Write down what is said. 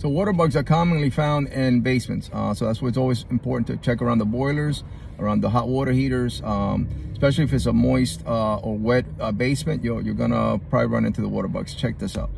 So water bugs are commonly found in basements. Uh, so that's why it's always important to check around the boilers, around the hot water heaters, um, especially if it's a moist uh, or wet uh, basement, you're, you're gonna probably run into the water bugs. Check this out.